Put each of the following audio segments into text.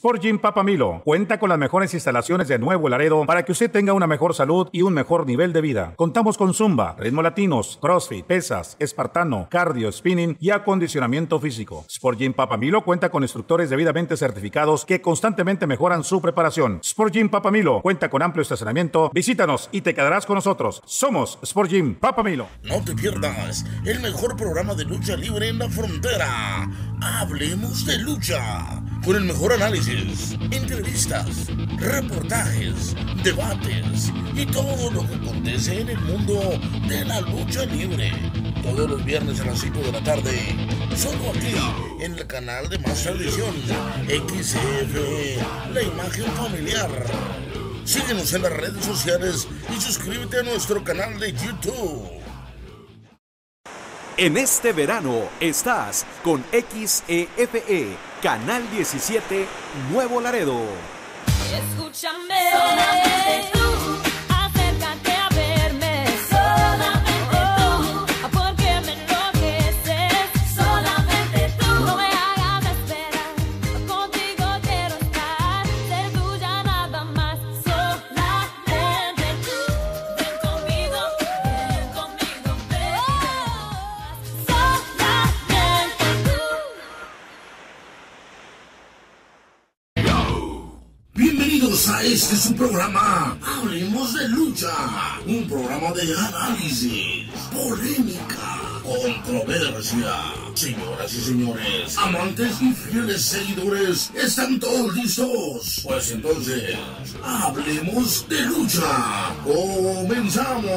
Sport Gym Papamilo cuenta con las mejores instalaciones de Nuevo Laredo para que usted tenga una mejor salud y un mejor nivel de vida. Contamos con Zumba, ritmo latinos, CrossFit, pesas, espartano, cardio, spinning y acondicionamiento físico. Sport Gym Papamilo cuenta con instructores debidamente certificados que constantemente mejoran su preparación. Sport Gym Papamilo cuenta con amplio estacionamiento. Visítanos y te quedarás con nosotros. Somos Sport Gym Papamilo. No te pierdas el mejor programa de lucha libre en la frontera. Hablemos de lucha con el mejor análisis, entrevistas, reportajes, debates y todo lo que acontece en el mundo de la lucha libre. Todos los viernes a las 5 de la tarde, solo aquí en el canal de Más Tradición, XF, la imagen familiar. Síguenos en las redes sociales y suscríbete a nuestro canal de YouTube. En este verano estás con XEFE, Canal 17, Nuevo Laredo. Escúchame. Bienvenidos a este su programa. Hablemos de lucha. Un programa de análisis, polémica, controversia. Señoras y señores, amantes y fieles seguidores, ¿están todos listos? Pues entonces, hablemos de lucha. Comenzamos.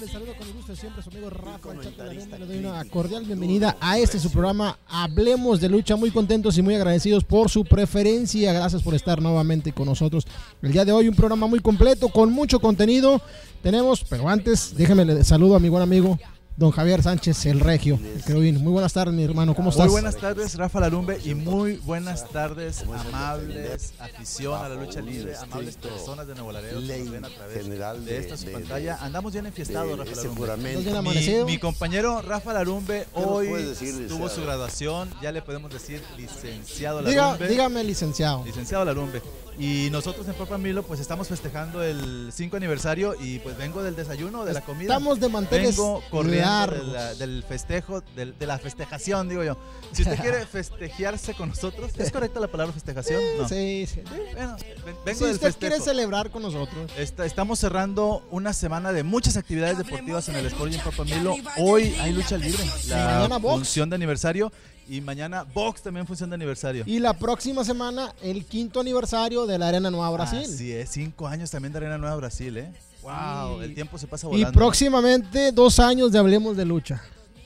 Les saludo con el gusto siempre su amigo Rafa. Le doy una cordial bienvenida a este su programa Hablemos de Lucha. Muy contentos y muy agradecidos por su preferencia. Gracias por estar nuevamente con nosotros. El día de hoy un programa muy completo con mucho contenido. Tenemos, pero antes, déjeme le saludo a mi buen amigo don Javier Sánchez, el Regio. el querubín. Muy buenas tardes, mi hermano. ¿Cómo estás? Muy buenas tardes, Rafa Larumbe, y muy buenas tardes, amables afición a la lucha libre, amables personas de Nuevo Laredo que nos ven a través general de esta su pantalla. Andamos bien enfiestados, Rafa Larumbe. juramento. ¿Estás bien Mi, amanecido? mi compañero Rafa Larumbe ¿Qué nos hoy tuvo su graduación, ya le podemos decir licenciado Diga- Larumbe. dígame, licenciado. Licenciado Larumbe. Y nosotros en Papa Milo pues estamos festejando el 5 aniversario y pues vengo del desayuno, de la comida. Estamos de manteles Vengo corriendo de la- del festejo, de la festejación, digo yo. Si usted quiere festejarse con nosotros, ¿es correcta la palabra festejación? No. Sí, sí. Bueno, ven- vengo Si del usted quiere celebrar con nosotros. Esta- estamos cerrando una semana de muchas actividades deportivas en el Sport Gym Papa Milo. Hoy hay lucha libre, la función de aniversario y mañana box también función de aniversario. Y la próxima semana, el quinto aniversario de la Arena Nueva Brasil. Así es, cinco años también de Arena Nueva Brasil, ¿eh? Wow, Sí. el tiempo se pasa y volando. próximamente, dos años de Hablemos de Lucha.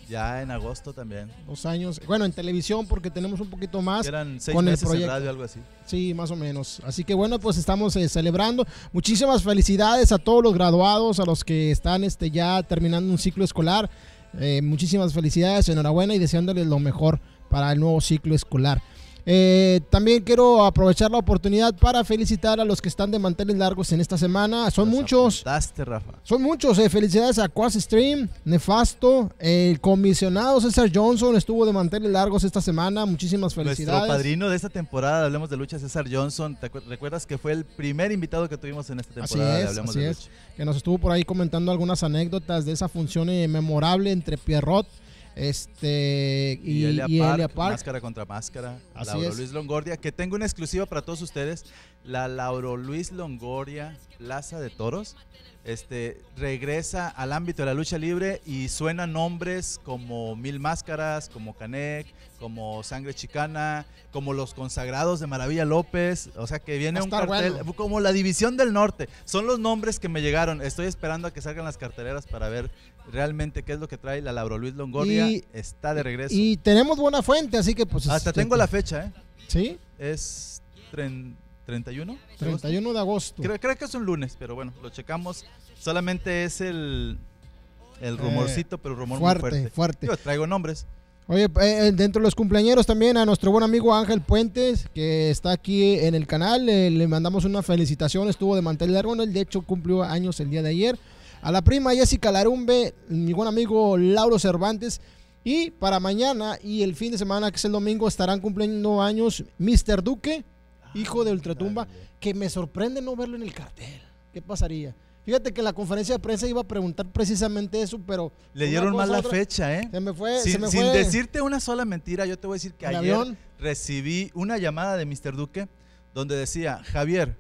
Ya en agosto también. Dos años, bueno, en televisión porque tenemos un poquito más. Eran seis con el meses en proyecto. radio, algo así. Sí, más o menos. Así que bueno, pues estamos eh, celebrando. Muchísimas felicidades a todos los graduados, a los que están este, ya terminando un ciclo escolar. Eh, muchísimas felicidades, enhorabuena y deseándoles lo mejor para el nuevo ciclo escolar. Eh, también quiero aprovechar la oportunidad para felicitar a los que están de manteles largos en esta semana. Son Los muchos. Rafa. Son muchos, eh. felicidades a Quas Stream, Nefasto, el comisionado César Johnson estuvo de manteles largos esta semana, muchísimas felicidades. Nuestro padrino de esta temporada, Hablemos de Lucha, César Johnson. ¿Te recuerdas que fue el primer invitado que tuvimos en esta Así temporada de es, Hablemos así de es, Lucha? que nos estuvo por ahí comentando algunas anécdotas de esa función eh, memorable entre Pierrot este, y, Y, Elia, y Park, Elia Park. Máscara contra Máscara. Así Lauro es. Luis Longoria, que tengo una exclusiva para todos ustedes. La Lauro Luis Longoria Plaza de Toros. Este, regresa al ámbito de la lucha libre y suenan nombres como Mil Máscaras, como Canek, como Sangre Chicana, como los consagrados de Maravilla López. O sea que viene un cartel bueno. como la División del Norte. Son los nombres que me llegaron. Estoy esperando a que salgan las carteleras para ver realmente qué es lo que trae la Lauro Luis Longoria. Y- Está de regreso. Y tenemos buena fuente, así que pues... Hasta este, tengo la fecha, ¿eh? ¿Sí? Es tren- 31. 31 de agosto. Creo, creo que es un lunes, pero bueno, lo checamos. Solamente es el, el rumorcito, pero rumor fuerte, muy fuerte. fuerte. Yo traigo nombres. Oye, eh, dentro de los cumpleaños también a nuestro buen amigo Ángel Puentes, que está aquí en el canal, eh, le mandamos una felicitación, estuvo de mantel largo, él de hecho cumplió años el día de ayer. A la prima Jessica Larumbe, mi buen amigo Lauro Cervantes. Y para mañana y el fin de semana, que es el domingo, estarán cumpliendo años Mr. Duque, hijo de Ultratumba, que me sorprende no verlo en el cartel. ¿Qué pasaría? Fíjate que en la conferencia de prensa iba a preguntar precisamente eso, pero... Le dieron mal la fecha, ¿eh? Se me fue, se Sin, me sin fue. decirte una sola mentira, yo te voy a decir que ¿El ayer avión? recibí una llamada de Mr. Duque donde decía, Javier,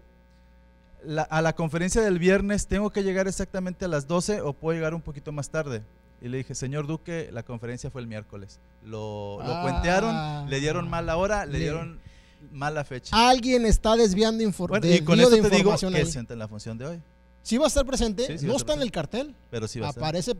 la- a la conferencia del viernes tengo que llegar exactamente a las 12 o puedo llegar un poquito más tarde. Y le dije, señor Duque, la conferencia fue el miércoles. Lo, lo Ah. cuentearon, le dieron mala hora, le Le- dieron mala fecha. Alguien está desviando infor- Bueno, y con de te digo información que ahí. en la función de hoy. Sí va a estar presente, Sí, no está en el cartel. Pero sí va a estar. Aparece,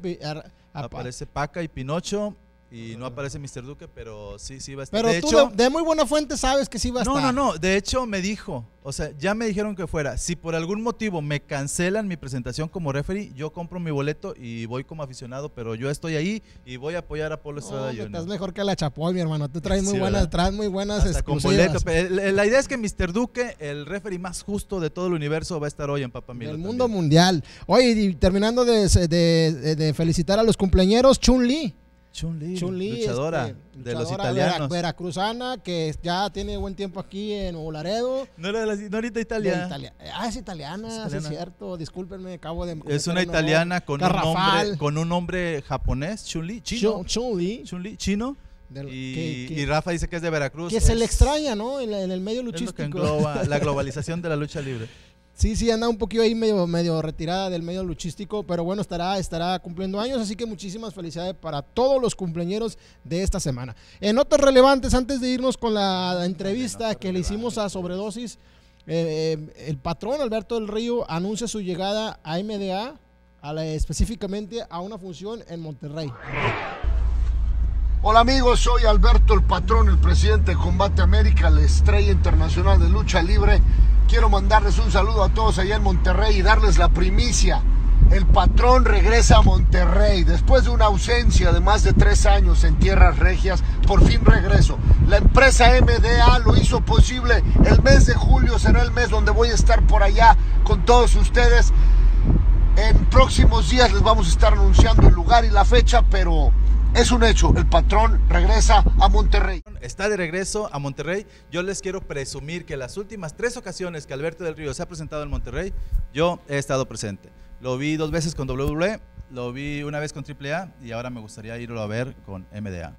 Aparece Paca y Pinocho y no aparece Mr. Duque, pero sí, sí va a estar. Pero de tú hecho, de, de muy buena fuente sabes que sí va a no, estar. no, no. De hecho, me dijo, o sea, ya me dijeron que fuera. Si por algún motivo me cancelan mi presentación como referee, yo compro mi boleto y voy como aficionado, pero yo estoy ahí y voy a apoyar a Polo Estrada Jr. estás mejor que la Chapoy, mi hermano. Tú traes muy buenas, traes muy buenas Hasta con exclusivas. boleto. Pero el- La idea es que Mr. Duque, el referee más justo de todo el universo, va a estar hoy en Papa Milo. del también. mundo mundial. Oye, y terminando de, de- de felicitar a los cumpleañeros, Chun Li. Chun-Li, Chun Li, luchadora este, de los luchadora italianos. veracruzana, que ya tiene buen tiempo aquí en Nuevo Laredo. No era de la- no ahorita De Italia. Ah, es italiana, Es sí italiana. es cierto. Discúlpenme, acabo de. Es una italiana con un, nombre, con un nombre japonés, Chun-Li, chino. Chun- Chun Li. Chun-Li, chino. del- Y, que- que- y Rafa dice que es de Veracruz. que se le Es- extraña, ¿no? En, la- en el medio es lo que luchístico. engloba la globalización de la lucha libre. Sí, sí, anda un poquito ahí medio, medio retirada del medio luchístico, pero bueno, estará, estará cumpliendo años, así que muchísimas felicidades para todos los cumpleaños de esta semana. En notas relevantes, antes de irnos con la entrevista que le hicimos a Sobredosis, eh, eh, el patrón Alberto del Río anuncia su llegada a MDA, a la- específicamente a una función en Monterrey. Hola amigos, soy Alberto el Patrón, el presidente de Combate América, la estrella internacional de lucha libre. Quiero mandarles un saludo a todos allá en Monterrey y darles la primicia. El patrón regresa a Monterrey después de una ausencia de más de tres años en tierras regias. Por fin regreso. La empresa MDA lo hizo posible. El mes de julio será el mes donde voy a estar por allá con todos ustedes. En próximos días les vamos a estar anunciando el lugar y la fecha, pero es un hecho. El patrón regresa a Monterrey. Está de regreso a Monterrey. Yo les quiero presumir que las últimas tres ocasiones que Alberto del Río se ha presentado en Monterrey, yo he estado presente. Lo vi dos veces con WWE, lo vi una vez con AAA y ahora me gustaría irlo a ver con MDA.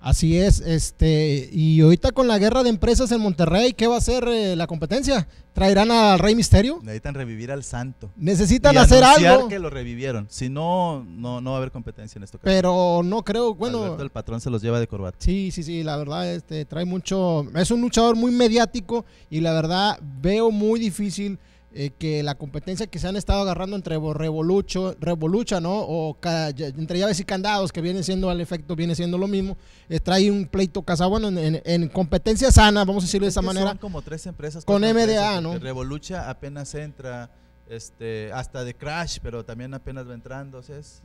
Así es, este, y ahorita con la guerra de empresas en Monterrey, ¿qué va a hacer eh, la competencia? ¿Traerán al Rey Misterio? Necesitan revivir al santo. Necesitan y hacer algo, que lo revivieron. Si no, no, no va a haber competencia en esto. pero no creo, bueno, Alberto el patrón se los lleva de corbata. Sí, sí, sí, la verdad, este, trae mucho, es un luchador muy mediático y la verdad veo muy difícil eh, que la competencia que se han estado agarrando entre Revolucho, Revolucha, ¿no? O entre llaves y candados, que viene siendo al efecto, viene siendo lo mismo, eh, trae un pleito casado, bueno, en, en- en competencia sana, vamos a decirlo de Es esa manera. Son como tres empresas. Con MDA, empresas, ¿no? Revolucha apenas entra, este, hasta de Crash, pero también apenas va entrando. O sea, es,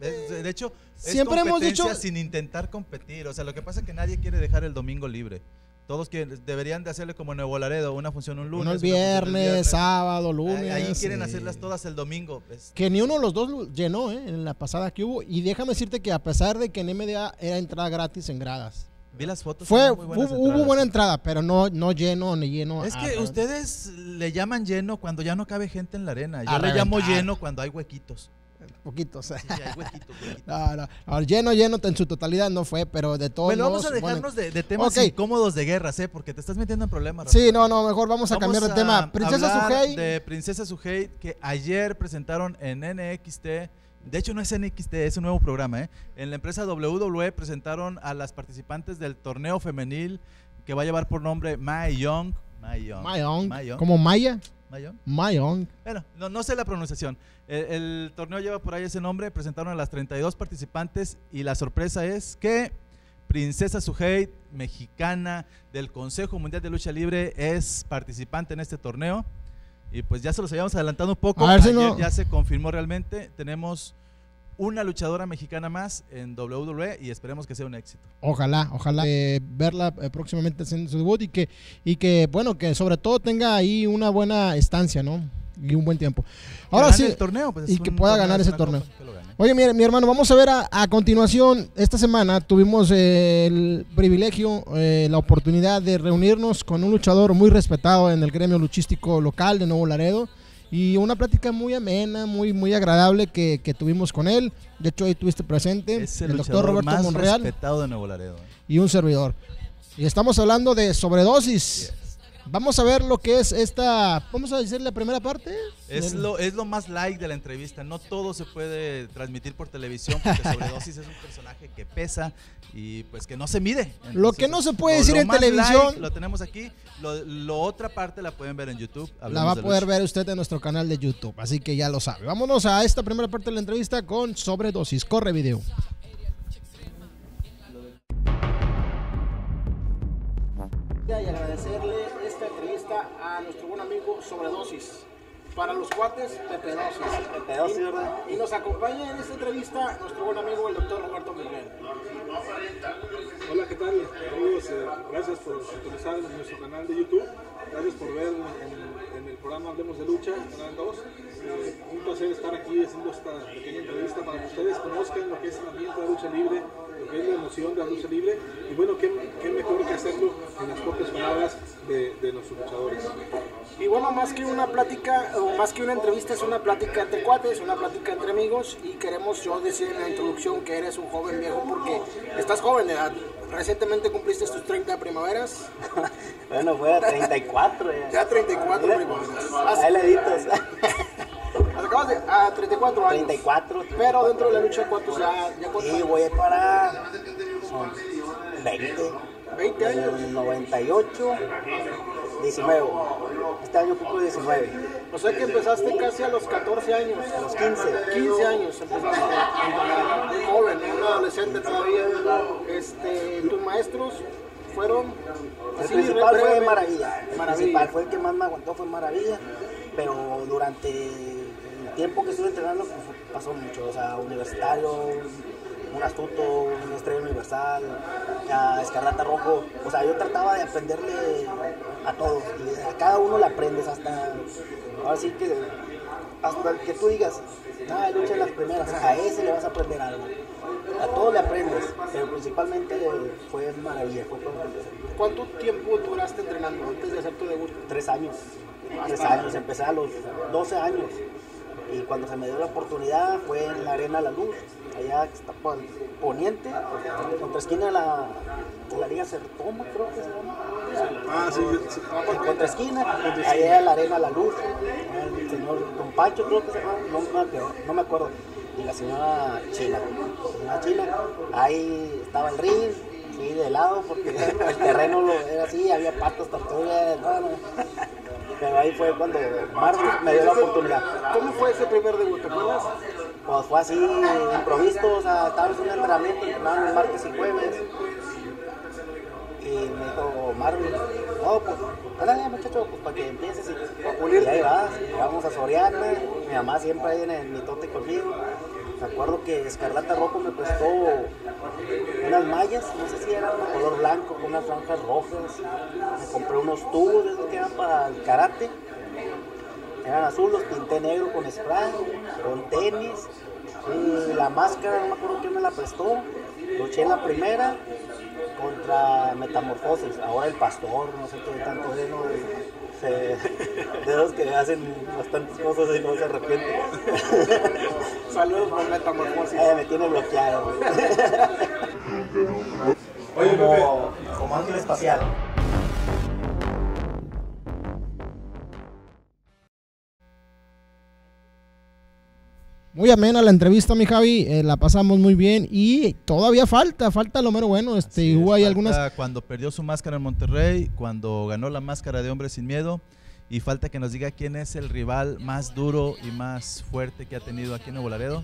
eh, es- de hecho, es Siempre hemos dicho- sin intentar competir. O sea, lo que pasa es que nadie quiere dejar el domingo libre. Todos quieren, deberían de hacerle como Nuevo Laredo, una función un lunes. Uno el función viernes, sábado, Ahí- lunes. Ahí quieren eh, hacerlas todas el domingo. Es- Que ni uno de los dos llenó, ¿eh? En la pasada que hubo. Y déjame decirte que a pesar de que en MDA era entrada gratis en gradas. vi las fotos. Fue, muy buenas hubo, hubo buena entrada, pero no, no lleno ni lleno. Es que a- ustedes le llaman lleno cuando ya no cabe gente en la arena. Yo le llamo lleno cuando hay huequitos. Poquitos. Sí, hay. No, no. Lleno, lleno en su totalidad no fue, pero de todos Bueno, modos. vamos a dejarnos de, de temas Ok. incómodos de guerras, ¿eh? Porque te estás metiendo en problemas. bueno. Sí, no, no, mejor vamos a cambiar de tema. Princesa Sujei. De Princesa Sujei, que ayer presentaron en NXT. De hecho, no es NXT, es un nuevo programa, ¿eh? En la empresa WWE presentaron a las participantes del torneo femenil que va a llevar por nombre Mae Young. Mae Young. Mae Young. Como Maya. Mae Young. Mayong. Bueno, no, no sé la pronunciación. El, el torneo lleva por ahí ese nombre. Presentaron a las 32 participantes y la sorpresa es que Princesa Sujei, mexicana del Consejo Mundial de Lucha Libre, es participante en este torneo. Y pues ya se los habíamos adelantado un poco. A ver si Ayer no- ya se confirmó realmente. Tenemos una luchadora mexicana más en WWE y esperemos que sea un éxito. Ojalá, ojalá eh, verla eh, próximamente haciendo su debut y que, y que, bueno, que sobre todo tenga ahí una buena estancia, ¿no? y un buen tiempo. Ahora sí, el torneo, pues, es y que pueda ganar ese torneo. Oye, mi, mi hermano, vamos a ver a, a continuación. Esta semana tuvimos eh, el privilegio, eh, la oportunidad de reunirnos con un luchador muy respetado en el gremio luchístico local de Nuevo Laredo. Y una plática muy amena, muy, muy agradable que, que tuvimos con él. De hecho, ahí estuviste presente, Es el, el doctor Roberto más Monreal respetado de Nuevo Laredo. eh. y un servidor. Y estamos hablando de sobredosis. Vamos a ver lo que es esta, vamos a decir la primera parte. Es lo, es lo más like de la entrevista. No todo se puede transmitir por televisión porque Sobredosis es un personaje que pesa y pues que no se mide. Lo que no se puede lo- decir lo en más televisión- like lo tenemos aquí. Lo, lo otra parte la pueden ver en YouTube. La va a de poder ver usted en nuestro canal de YouTube, así que ya lo sabe. Vámonos a esta primera parte de la entrevista con sobredosis. Corre video. Y agradecerle entrevista a nuestro buen amigo Sobredosis. Para los cuates, Pepedosis. Pepedosis, ¿verdad? Y nos acompaña en esta entrevista nuestro buen amigo el doctor Roberto Miguel. Hola, ¿qué tal? Amigos, eh, gracias por sintonizar nuestro canal de YouTube. Gracias por ver en, en el programa Hablemos de Lucha, Canal 2. Eh, un placer estar aquí haciendo esta pequeña entrevista para que ustedes conozcan lo que es el ambiente de la lucha libre, es la emoción de la lucha libre. Y bueno, qué, qué mejor que hacerlo en las propias palabras de, de nuestros luchadores. Y bueno, más que una plática, o más que una entrevista, es una plática entre cuates, una plática entre amigos. Y queremos yo decir en la introducción que eres un joven viejo porque estás joven de edad. Recientemente cumpliste tus 30 primaveras, Bueno, fue a 34 ya. ya 34 Mira, primaveras. Ahí le. Acabas de. a 34 años. 34. Pero dentro de la lucha, ¿cuántos ya? ya cuántos Y voy para son 20. 20 años. Del 98, 19. Este año cumplo 19. O sea que empezaste casi a los 14 años. A los 15. 15 años empezaste joven, un adolescente todavía. Este, tus maestros fueron. El principal fue. Maravilla. El Maravilla. principal fue el que más me aguantó, fue Maravilla. Pero durante tiempo que estuve entrenando pues, pasó mucho. O sea, universitario, un astuto, un estrella universal, a Escarlata Rojo. O sea, yo trataba de aprenderle a todos. Y a cada uno le aprendes hasta. Ahora sí que. Hasta el que tú digas, ah, lucha en las primeras, a ese le vas a aprender algo. A todos le aprendes, pero principalmente fue maravilla, fue. ¿Cuánto tiempo duraste entrenando antes de hacer tu debut? Tres años. Tres años. Empecé a los 12 años. Y cuando se me dio la oportunidad fue en la Arena La Luz, allá que está por el poniente, contra esquina de la, de la Liga Certoma, creo que se llama. Ah, sí, sí. En contra esquina, allá en la Arena La Luz. El señor Don creo que se llama, no, me acuerdo- no me acuerdo. Y la señora China. La señora China, ahí estaba el ring, sí, de lado, porque el terreno lo, era así, había patas, tortugas, no, no. Pero ahí fue cuando Marvel me dio la oportunidad. ¿Cómo fue ese primer debut? ¿Te acuerdas? Pues fue así, improvisto, o sea, estábamos en un entrenamiento, entrenábamos martes y jueves. Y me dijo Marvin, no, pues, ándale muchacho, pues para que empieces y, y ahí vas, vamos a Soriana, mi mamá siempre ahí en el mitote conmigo. Me acuerdo que Escarlata Rojo me prestó unas mallas, no sé si eran de color blanco, con unas franjas rojas. Me compré unos tubos de esos que eran para el karate eran azul, los pinté negro con spray, con tenis, y la máscara, no me acuerdo quién me la prestó, luché en la primera contra Metamorfosis, ahora el pastor, no sé qué tanto es. Se- de esos que hacen bastantes cosas y no se arrepienten. Saludos por Metamorfosis. Eh, me tiene bloqueado. Oye, como, como ángel espacial. Muy amena la entrevista, mi Javi. eh, la pasamos muy bien y todavía falta, falta lo mero bueno. Este, es, hubo falta algunas. Cuando perdió su máscara en Monterrey, cuando ganó la máscara de Hombre Sin Miedo, y falta que nos diga quién es el rival más duro y más fuerte que ha tenido aquí en Nuevo Laredo.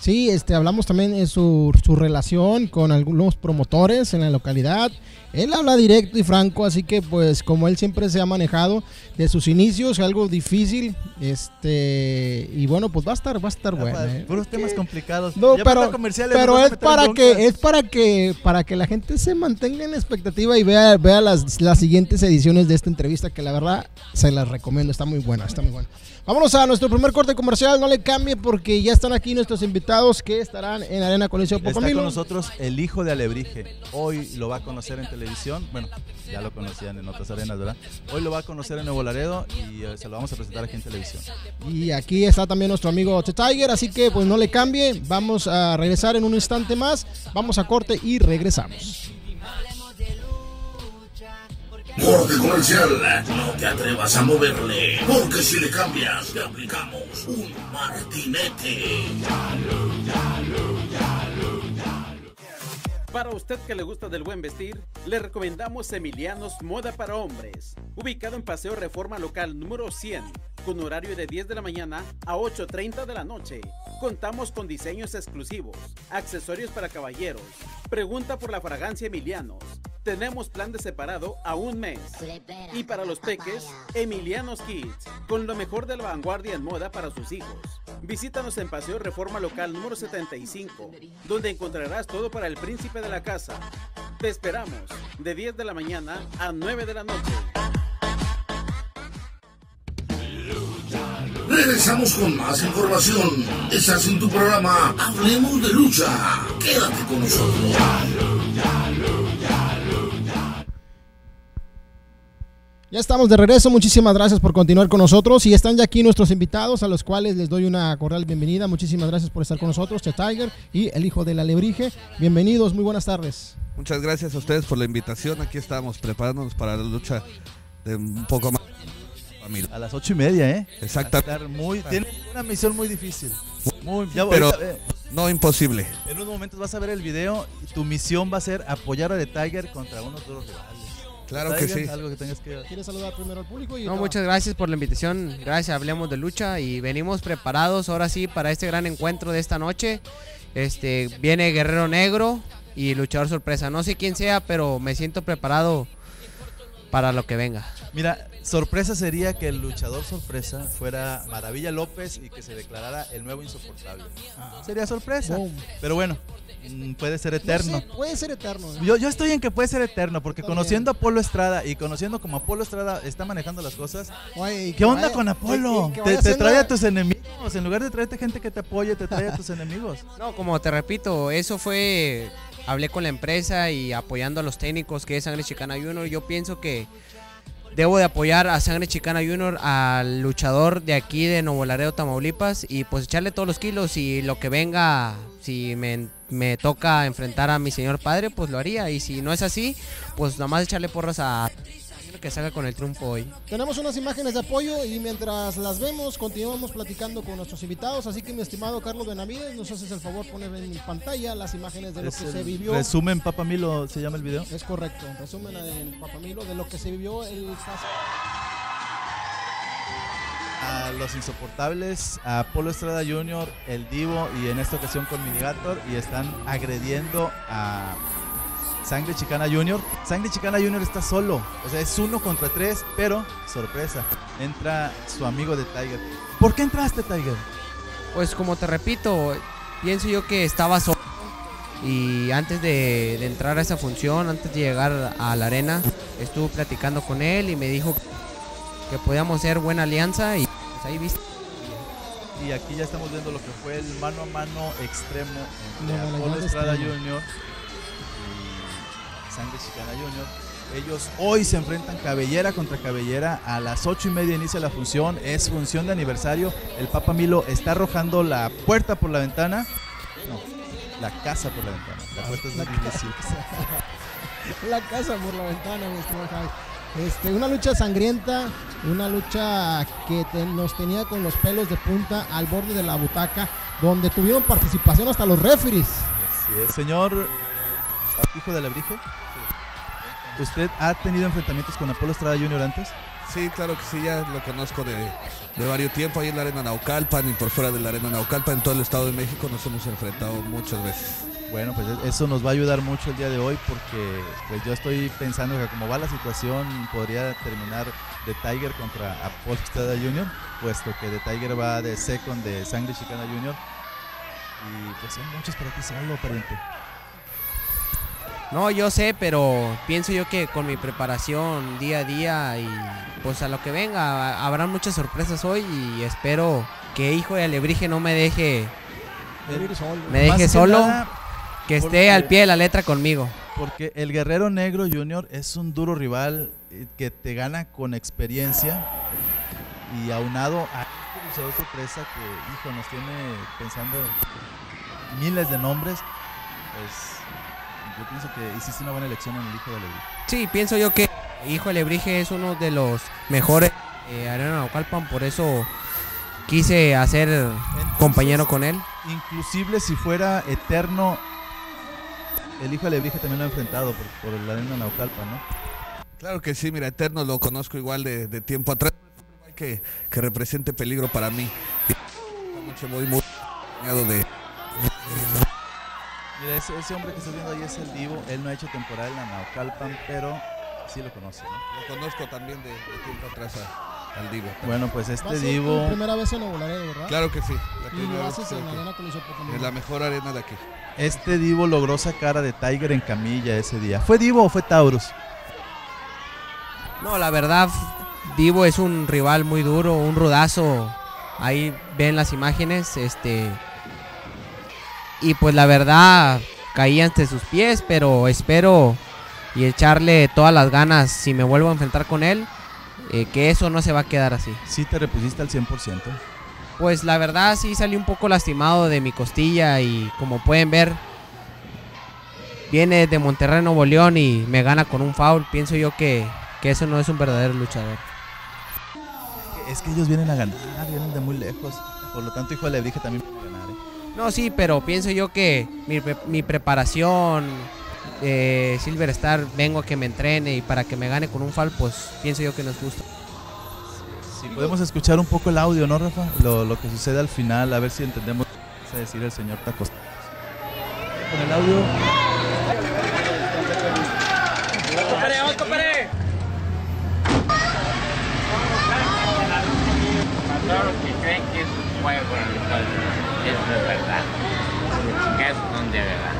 Sí, este, hablamos también de su, su relación con algunos promotores en la localidad. Él habla directo y franco, así que pues como él siempre se ha manejado de sus inicios, algo difícil, este y bueno, pues va a estar, va a estar bueno. ¿eh? Puros temas complicados. No, Ya pero, pero es para que es para que para que la gente se mantenga en expectativa y vea vea las, las siguientes ediciones de esta entrevista que la verdad se las recomiendo, está muy buena, está muy buena. Vámonos a nuestro primer corte comercial, no le cambie porque ya están aquí nuestros invitados que estarán en Arena Coliseo Está con nosotros el hijo de Alebrije. Hoy lo va a conocer en televisión. Bueno, ya lo conocían en otras arenas, ¿verdad? Hoy lo va a conocer en Nuevo Laredo y eh, se lo vamos a presentar aquí en televisión. Y aquí está también nuestro amigo The Tiger, así que pues no le cambie. Vamos a regresar en un instante más. Vamos a corte y regresamos. Corte comercial, no te atrevas a moverle, porque si le cambias, te aplicamos un martinete. Para usted que le gusta del buen vestir, le recomendamos Emilianos Moda para Hombres, ubicado en Paseo Reforma Local número 100, con horario de 10 de la mañana a 8.30 de la noche. Contamos con diseños exclusivos, accesorios para caballeros. Pregunta por la fragancia Emilianos. Tenemos plan de separado a un mes. Y para los peques, Emilianos Kids, con lo mejor de la vanguardia en moda para sus hijos. Visítanos en Paseo Reforma Local número 75, donde encontrarás todo para el príncipe la casa. Te esperamos de 10 de la mañana a 9 de la noche. Regresamos con más información. Estás en tu programa Hablemos de Lucha. Quédate con nosotros. Ya estamos de regreso, muchísimas gracias por continuar con nosotros y están ya aquí nuestros invitados a los cuales les doy una cordial bienvenida. Muchísimas gracias por estar con nosotros, The Tiger y el hijo del alebrije. Bienvenidos, muy buenas tardes. Muchas gracias a ustedes por la invitación. Aquí estamos preparándonos para la lucha de un poco más. A las ocho y media, ¿eh? Exactamente. Muy, tiene una misión muy difícil. Muy, ya Pero no imposible. en unos momentos vas a ver el video y tu misión va a ser apoyar a The Tiger contra unos duros rivales. Claro que sí. Algo que tengas que ¿Quieres saludar primero al público? Y No, muchas gracias por la invitación. Gracias, hablemos de lucha y venimos preparados ahora sí para este gran encuentro de esta noche. Este viene Guerrero Negro y luchador sorpresa. No sé quién sea, pero me siento preparado para lo que venga. Mira, sorpresa sería que el luchador sorpresa fuera Maravilla López y que se declarara el nuevo insoportable. Sería sorpresa. Boom. Pero bueno, puede ser No eterno. sé, puede ser eterno. ¿eh? Yo, yo estoy en que puede ser eterno, porque conociendo a Apolo Estrada y conociendo como Apolo Estrada está manejando las cosas, Oye, ¿qué onda vaya- con Apolo? que- que Te, trae a tus enemigos, en lugar de traerte gente que te apoye, te trae a tus enemigos. No, como te repito, eso fue. Hablé con la empresa y apoyando a los técnicos que es Sangre Chicana Junior. Yo pienso que debo de apoyar a Sangre Chicana Junior, al luchador de aquí de Nuevo Laredo, Tamaulipas, y pues echarle todos los kilos y lo que venga, si me, me toca enfrentar a mi señor padre, pues lo haría. Y si no es así, pues nada más echarle porras a que salga con el triunfo hoy. Tenemos unas imágenes de apoyo y mientras las vemos continuamos platicando con nuestros invitados. Así que mi estimado Carlos Benavides, nos haces el favor poner en pantalla las imágenes de lo Es que se vivió. Resumen Papa Milo se llama el video. Es correcto, resumen en Papamilo de lo que se vivió el A los insoportables, a Apolo Estrada Jr., el Divo y en esta ocasión con Minigator y están agrediendo a Sangre Chicana Jr. Sangre Chicana Jr. está solo, o sea, es uno contra tres, pero sorpresa, entra su amigo de Tiger. ¿Por qué entraste, Tiger? Pues como te repito, pienso yo que estaba solo y antes de, de entrar a esa función, antes de llegar a la arena, estuve platicando con él y me dijo que podíamos hacer buena alianza y pues ahí viste. Y aquí ya estamos viendo lo que fue el mano a mano extremo entre No, Apolo Estrada. Jr. Sangre Chicana Jr. Ellos hoy se enfrentan cabellera contra cabellera. A las ocho y media inicia la función. Es función de aniversario. El Papa Milo está arrojando la puerta por la ventana. No, la casa por la ventana. La puerta es La difícil. la casa por la ventana. Este, una lucha sangrienta, una lucha que te- nos tenía con los pelos de punta al borde de la butaca, donde tuvieron participación hasta los referees. Así es. Señor hijo de Alebrije, ¿usted ha tenido enfrentamientos con Apolo Estrada Jr. antes? Sí, claro que sí, ya lo conozco de, de varios tiempos ahí en la Arena Naucalpan y por fuera de la Arena Naucalpan en todo el Estado de México nos hemos enfrentado muchas veces. Bueno, pues eso nos va a ayudar mucho el día de hoy porque pues yo estoy pensando que como va la situación podría terminar de Tiger contra Apolo Estrada Jr., puesto que de Tiger va de second de Sangre Chicana Jr. Y pues son muchos para ti solo, pariente. No, yo sé, pero pienso yo que con mi preparación día a día y pues a lo que venga, ha- habrá muchas sorpresas hoy y espero que Hijo de Alebrije no me deje me Más deje que solo, nada, que esté al pie de la letra conmigo. Porque el Guerrero Negro Junior es un duro rival eh, que te gana con experiencia y aunado a luchador sorpresa que, hijo, nos tiene pensando miles de nombres, pues yo pienso que hiciste una buena elección en el Hijo de Alegría. Sí, pienso yo que Hijo de Alebrije es uno de los mejores eh, Arena Naucalpan, por eso quise hacer compañero con él. Inclusive si fuera eterno, el Hijo de Alegría también lo ha enfrentado por, por la arena Naucalpa, ¿no? Claro que sí, mira, Eterno lo conozco igual de, de tiempo atrás. Que, que represente peligro para mí. Voy muy de, Mira, ese, ese hombre que estás viendo ahí es el Divo. Él no ha hecho temporada en la Naucalpan, pero sí lo conoce, ¿no? Lo conozco también de, de tiempo atrás a- al Divo. Bueno, pues Va a este ser Divo. tu primera vez en Nuevo Laredo, ¿verdad? Claro que sí. La Y primera lo vez haces que en la Arena. En la mejor arena de aquí. Este Divo logró sacar a The Tiger en camilla ese día. ¿Fue Divo o fue Taurus? No, la verdad, Divo es un rival muy duro, un rudazo. Ahí ven las imágenes, este. Y pues la verdad, caí ante sus pies, pero espero y echarle todas las ganas si me vuelvo a enfrentar con él, eh, que eso no se va a quedar así. Sí te repusiste al 100%. Pues la verdad sí salí un poco lastimado de mi costilla y como pueden ver, viene de Monterrey, Nuevo León y me gana con un foul. Pienso yo que, que eso no es un verdadero luchador. Es que ellos vienen a ganar, vienen de muy lejos. Por lo tanto, hijo de Lebrige también ganar. No, sí, pero pienso yo que mi, pre- mi preparación, eh, Silver Star, vengo a que me entrene y para que me gane con un foul, pues pienso yo que nos gusta. Si podemos escuchar un poco el audio, ¿no, Rafa? Lo, lo que sucede al final, a ver si entendemos qué quiere decir el señor Tacos. Con el audio. Los que creen que es un juego, eso no es verdad. Los chingados son de verdad.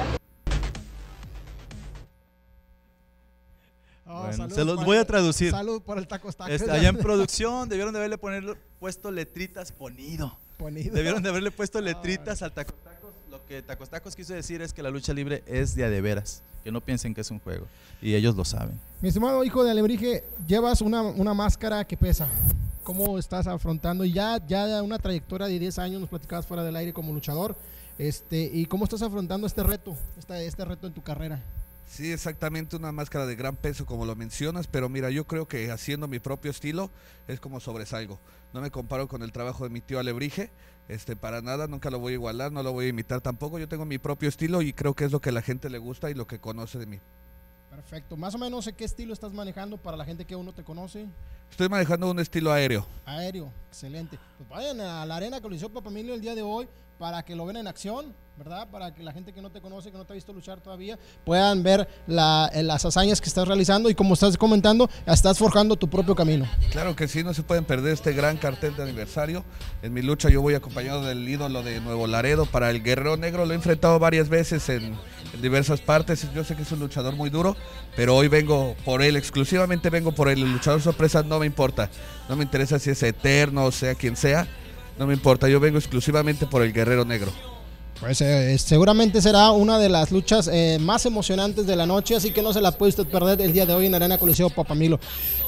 Oh, Bueno, se los voy a traducir. Salud por el tacos tacos. Este, allá en producción debieron de haberle poner, puesto letritas ponido. Ponido. Debieron de haberle puesto letritas al tacos tacos. Lo que tacos tacos quiso decir es que la lucha libre es de a de veras. Que no piensen que es un juego. Y ellos lo saben. Mi estimado hijo de Alebrije, llevas una, una máscara que pesa. ¿Cómo estás afrontando? Y ya, ya una trayectoria de 10 años, nos platicabas fuera del aire como luchador. Este, ¿Y cómo estás afrontando este reto, este, este reto en tu carrera? Sí, exactamente una máscara de gran peso como lo mencionas, pero mira, yo creo que haciendo mi propio estilo es como sobresalgo. No me comparo con el trabajo de mi tío Alebrije, este para nada, nunca lo voy a igualar, no lo voy a imitar tampoco. Yo tengo mi propio estilo y creo que es lo que la gente le gusta y lo que conoce de mí. Perfecto. Más o menos, ¿qué estilo estás manejando para la gente que aún no te conoce? Estoy manejando un estilo aéreo. Aéreo, excelente. Pues vayan a la arena Coliseo Papamilio el día de hoy para que lo vean en acción, ¿verdad? Para que la gente que no te conoce, que no te ha visto luchar todavía, puedan ver la- eh, las hazañas que estás realizando y como estás comentando, estás forjando tu propio camino. Claro que sí, no se pueden perder este gran cartel de aniversario. En mi lucha yo voy acompañado del ídolo de Nuevo Laredo para el Guerrero Negro. Lo he enfrentado varias veces en, diversas partes. Yo sé que es un luchador muy duro, pero hoy vengo por él, exclusivamente vengo por él. El luchador sorpresa no me importa. No me interesa si es eterno o sea quien sea. No me importa, yo vengo exclusivamente por el Guerrero Negro. Pues eh, seguramente será una de las luchas eh, más emocionantes de la noche, así que no se la puede usted perder el día de hoy en Arena Coliseo Papamilo.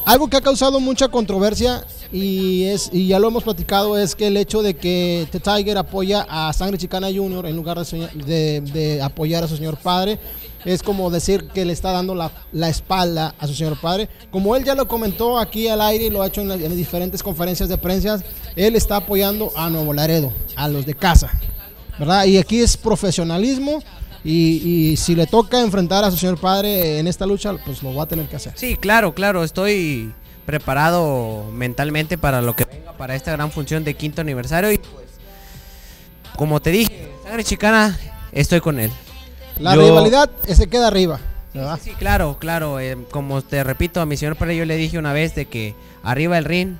Algo que ha causado mucha controversia y es y ya lo hemos platicado es que el hecho de que The Tiger apoya a Sangre Chicana Jr. en lugar de, de- de apoyar a su señor padre es como decir que le está dando la, la espalda a su señor padre. Como él ya lo comentó aquí al aire y lo ha hecho en, diferentes conferencias de prensa, él está apoyando a Nuevo Laredo, a los de casa. ¿verdad? Y aquí es profesionalismo y, y si le toca enfrentar a su señor padre en esta lucha, pues lo va a tener que hacer. Sí, claro, claro, estoy preparado mentalmente para lo que venga, para esta gran función de quinto aniversario. Y pues, como te dije, sangre chicana, estoy con él. La Yo- rivalidad eh, se queda arriba. ¿verdad? Sí, claro, claro. eh, como te repito, a mi señor Pérez yo le dije una vez de que arriba del ring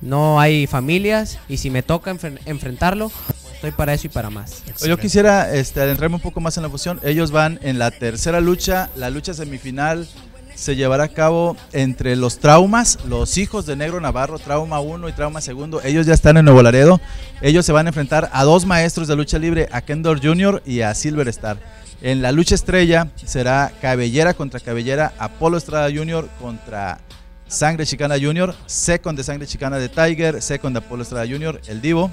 no hay familias y si me toca enfren- enfrentarlo, pues estoy para eso y para más. Yo quisiera este, adentrarme un poco más en la fusión. Ellos van en la tercera lucha. La lucha semifinal se llevará a cabo entre los traumas, los hijos de Negro Navarro, Trauma 1 y Trauma 2. Ellos ya están en Nuevo Laredo. Ellos se van a enfrentar a dos maestros de lucha libre, a Kendall Jr. y a Silver Star. En la lucha estrella será Cabellera contra Cabellera, Apolo Estrada Jr. contra Sangre Chicana Jr., Second de Sangre Chicana de Tiger, Second de Apolo Estrada Jr., el Divo.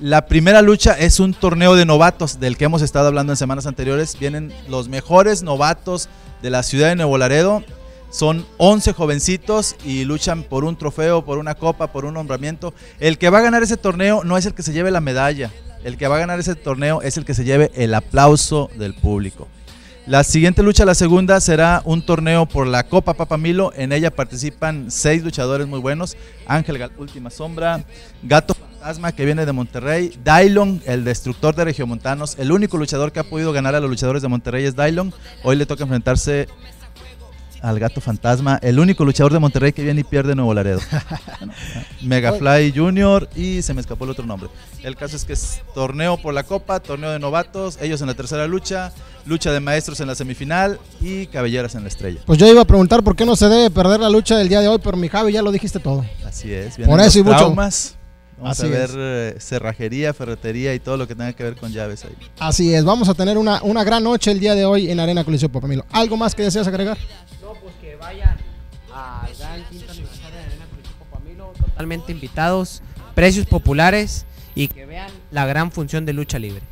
La primera lucha es un torneo de novatos del que hemos estado hablando en semanas anteriores. Vienen los mejores novatos de la ciudad de Nuevo Laredo. Son 11 jovencitos y luchan por un trofeo, por una copa, por un nombramiento. El que va a ganar ese torneo no es el que se lleve la medalla. El que va a ganar ese torneo es el que se lleve el aplauso del público. La siguiente lucha, la segunda, será un torneo por la Copa Papamilo. En ella participan seis luchadores muy buenos. Ángel Última Sombra, Gato Fantasma que viene de Monterrey, Dylon, el destructor de Regiomontanos. El único luchador que ha podido ganar a los luchadores de Monterrey es Dylon. Hoy le toca enfrentarse al Gato Fantasma, el único luchador de Monterrey que viene y pierde en Nuevo Laredo. Bueno, Megafly Jr. y se me escapó el otro nombre. El caso es que es torneo por la Copa, torneo de novatos, ellos en la tercera lucha, lucha de maestros en la semifinal y cabelleras en la estrella. Pues yo iba a preguntar por qué no se debe perder la lucha del día de hoy, pero mi Javi ya lo dijiste todo. Así es. Por eso y mucho. traumas. Vamos Así a ver es. eh, cerrajería, ferretería y todo lo que tenga que ver con llaves ahí. Así es, vamos a tener una, una gran noche el día de hoy en Arena Coliseo Papamilo. ¿Algo más que deseas agregar? No, pues que vayan al gran quinto aniversario de Arena Coliseo Papamilo, totalmente invitados, precios populares y que vean la gran función de lucha libre.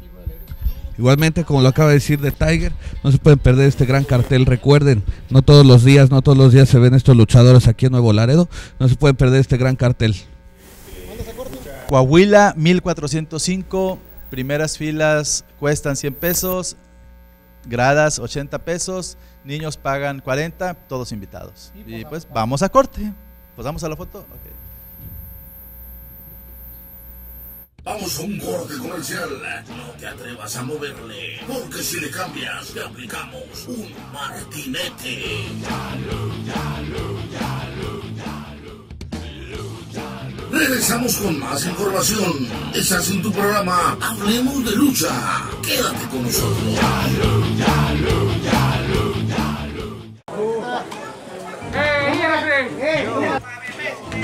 Igualmente, como lo acaba de decir de Tiger, no se pueden perder este gran cartel. Recuerden, no todos los días, no todos los días se ven estos luchadores aquí en Nuevo Laredo. No se pueden perder este gran cartel. Coahuila, 1405. Primeras filas cuestan 100 pesos. Gradas, 80 pesos. Niños pagan 40. Todos invitados. Y pues vamos a corte. Pues vamos a la foto. Ok. Vamos a un corte comercial. No te atrevas a moverle, porque si le cambias, te aplicamos un martinete. Regresamos con más información. Estás en tu programa Hablemos de Lucha. Quédate con nosotros.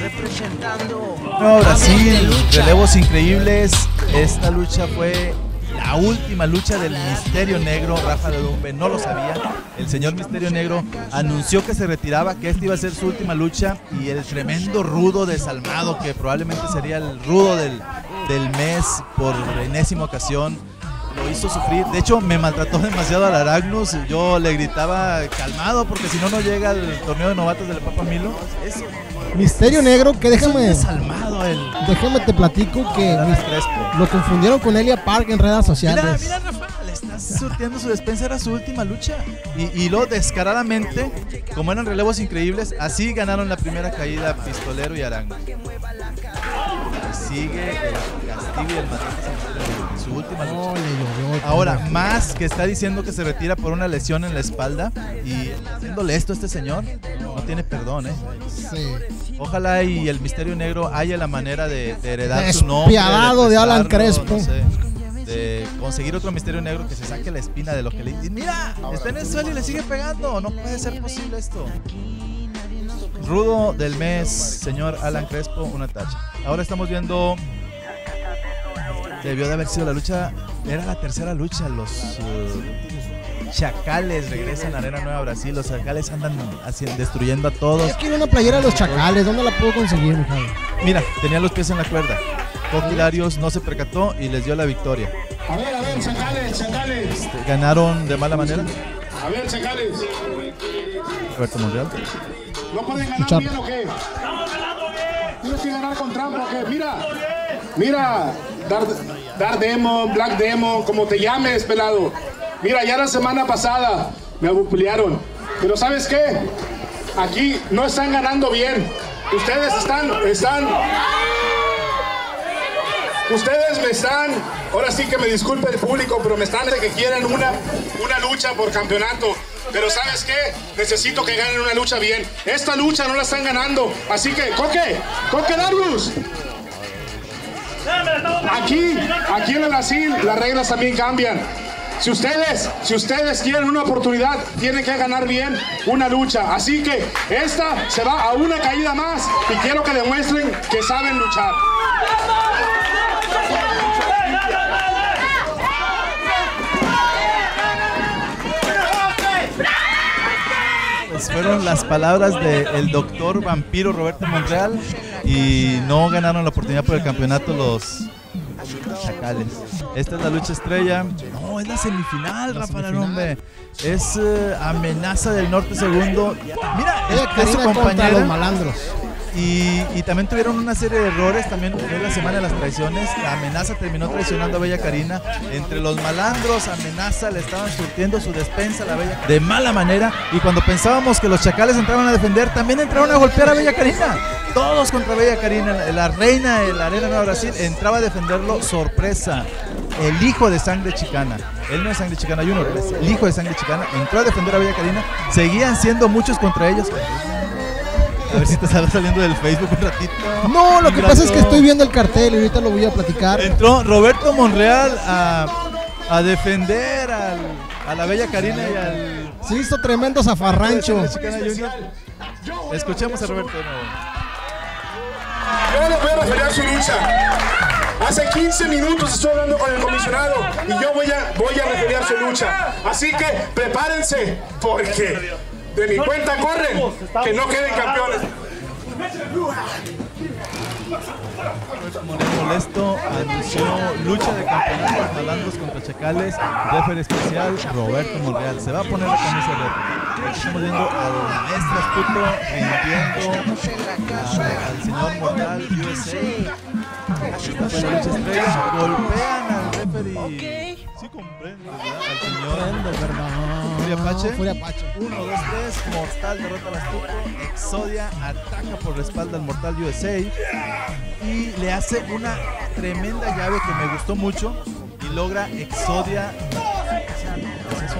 Representando. No, Brasil, relevos increíbles. Esta lucha fue la última lucha del Misterio Negro. Rafa de Dumpe no lo sabía. El señor Misterio Negro anunció que se retiraba, que esta iba a ser su última lucha. Y el tremendo rudo desalmado, que probablemente sería el rudo del, del mes por enésima ocasión. Lo hizo sufrir. De hecho, me maltrató demasiado al Aragnus. Yo le gritaba calmado porque si no, no llega al torneo de novatos del Papa Milo. Misterio Negro, que déjame. desalmado él. Déjame te platico que lo confundieron con Elia Park en redes sociales. Mira, mira, Rafa, le estás surtiendo su despensa, era su última lucha. Y, y lo descaradamente, como eran relevos increíbles, así ganaron la primera caída Pistolero y Arango. Sigue el castigo y el maltrato. Su última lucha. Llovió, Ahora, más que está diciendo que se retira por una lesión en la espalda y haciéndole esto a este señor, no tiene perdón, ¿eh? Sí. Ojalá y el Misterio Negro haya la manera de, de heredar su nombre. Despiadado de Alan Crespo. no sé, de conseguir otro Misterio Negro que se saque la espina de lo que le y Mira, está en el suelo y le sigue pegando. No puede ser posible esto. Rudo del mes, señor Alan Crespo, una tacha. Ahora estamos viendo. Debió de haber sido la lucha. Era la tercera lucha. Los eh, Chacales regresan a Arena Nueva Brasil. Los Chacales andan haciendo, destruyendo a todos. Yo quiero una playera de los chacales. ¿Dónde la puedo conseguir, mi? Mira, tenía los pies en la cuerda. Coqui Darius no se percató y les dio la victoria. A ver, a ver, chacales, chacales. Este, Ganaron de mala manera. A ver, chacales. Roberto Monreal. ¿No pueden ganar Escuchar. bien o qué? Tienes que ganar con trampa o qué? Mira, mira, Dar, Dar Demon, Black Demon, como te llames, pelado. Mira, ya la semana pasada me abupulearon. Pero ¿sabes qué? Aquí no están ganando bien. ustedes están, están, ustedes me están, ahora sí que me disculpe el público, pero me están de que quieren una, una lucha por campeonato. Pero ¿sabes qué? Necesito que ganen una lucha bien. Esta lucha no la están ganando. Así que, Coque, Coque Darius. Aquí, aquí en el Brasil, las reglas también cambian. Si ustedes, si ustedes quieren una oportunidad, tienen que ganar bien una lucha. Así que esta se va a una caída más y quiero que demuestren que saben luchar. Fueron las palabras del doctor vampiro Roberto Monreal y no ganaron la oportunidad por el campeonato los Chacales. Esta es la lucha estrella. No, es la semifinal, Rafael hombre. Es eh, amenaza del norte segundo. Mira, Ella es su compañera. los malandros. Y, también tuvieron una serie de errores, también fue la semana de las traiciones. La amenaza terminó traicionando a Bella Karina. Entre los malandros, amenaza le estaban surtiendo su despensa a la Bella de mala manera. Y cuando pensábamos que los chacales entraban a defender, también entraron a golpear a Bella Karina. Todos contra Bella Karina. La, reina de la Arena Nueva Brasil entraba a defenderlo. Sorpresa. El hijo de sangre chicana. Él no es sangre chicana Junior, el hijo de sangre chicana. Entró a defender a Bella Karina. Seguían siendo muchos contra ellos. A ver si te sale saliendo del Facebook un ratito. No, lo que pasa es que estoy viendo el cartel y ahorita lo voy a platicar. Entró Roberto Monreal a, a defender al- a la bella Karina y al. Se hizo tremendo zafarrancho. Escuchemos a Roberto de nuevo. Yo les voy a referir a su lucha. Hace 15 minutos estoy hablando con el comisionado y yo voy a, voy a referir a su lucha. Así que prepárense porque de mi cuenta corren que no queden campeones. Monreal molesto anunció lucha de campeonatos malandros contra chacales. Refer especial Roberto Monreal. Se va a poner la camisa de. Estamos viendo al maestro astuto entiendo al señor Mortal USA. Esta fue la lucha estrella. Golpean al referee. Sí comprendo, ¿verdad? Al señor Furia Apache. Furia Apache. 1, 2, 3. Mortal derrota al astuto. Exodia ataca por la espalda al Mortal USA. Y le hace una tremenda llave que me gustó mucho. Y logra Exodia. Es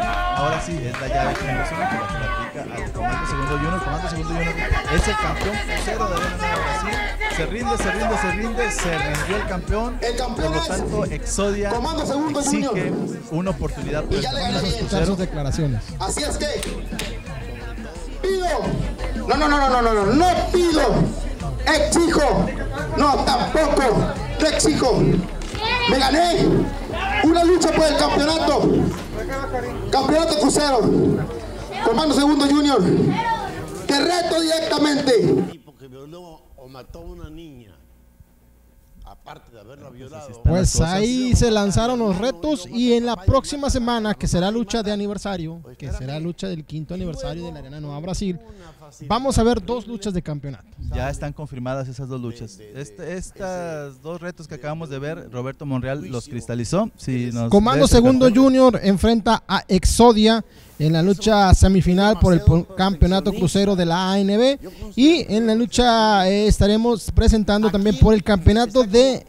Ahora sí, es la llave que que la aplica al comando segundo y comando segundo y es el campeón cero de la Brasil. Se rinde, se rinde, se rinde, se rindió el campeón. El campeón por lo tanto, Exodia segundo, exige junior. una oportunidad y ya el le sus declaraciones. Así es que pido. No, no, no, no, no, no, no, no pido. Exijo. No, tampoco. Te exijo. Me gané una lucha por el campeonato campeonato crucero, comando segundo junior. Te reto directamente. que violó o mató a una niña, aparte de haberla violado. Pues ahí se lanzaron los retos y en la próxima semana, que será lucha de aniversario, que será lucha del quinto aniversario de la Arena Nueva Brasil, vamos a ver dos luchas de campeonato. Ya están confirmadas esas dos luchas. Este, estos dos retos que acabamos de ver, Roberto Monreal los cristalizó. Si nos Comando Segundo. Junior enfrenta a Exodia en la lucha semifinal por el campeonato crucero de la ANB y en la lucha eh, estaremos presentando también por el campeonato de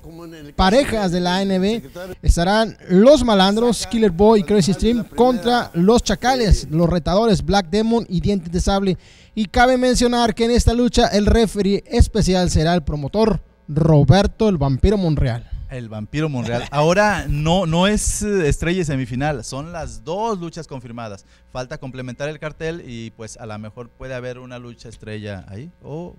parejas de la ANB estarán los malandros Killer Boy y Crazy Stream contra los chacales, los retadores Black Demon y Dientes de Sable y cabe mencionar que en esta lucha el referee especial será el promotor Roberto el Vampiro Monreal. El vampiro Monreal. Ahora no, no es eh, estrella y semifinal, son las dos luchas confirmadas. Falta complementar el cartel y pues a lo mejor puede haber una lucha estrella ahí. O,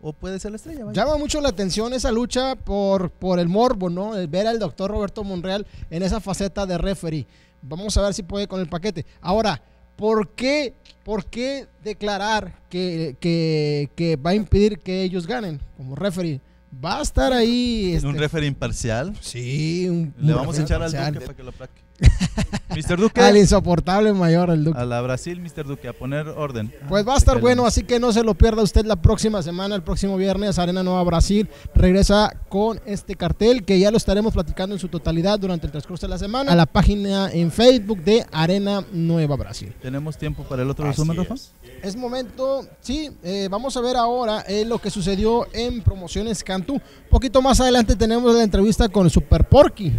o puede ser la estrella. vaya. Llama mucho la atención esa lucha por, por el morbo, ¿no? El ver al doctor Roberto Monreal en esa faceta de referee. Vamos a ver si puede con el paquete. Ahora, ¿por qué, por qué declarar que, que- que va a impedir que ellos ganen como referee? Va a estar ahí. un este, referee imparcial. Sí, un- Le un vamos a echar al. Duque para que lo plaque. Mr. Duque. Al insoportable mayor, el Duque. A la Brasil, Mr. Duque, a poner orden. Pues va a estar bueno, así que no se lo pierda usted la próxima semana, el próximo viernes, Arena Nueva Brasil regresa con este cartel que ya lo estaremos platicando en su totalidad durante el transcurso de la semana a la página en Facebook de Arena Nueva Brasil. ¿Tenemos tiempo para el otro Así resumen, Rafa? Es momento, sí, eh, vamos a ver ahora eh, lo que sucedió en Promociones Cantú. Un poquito más adelante tenemos la entrevista con Super Porky.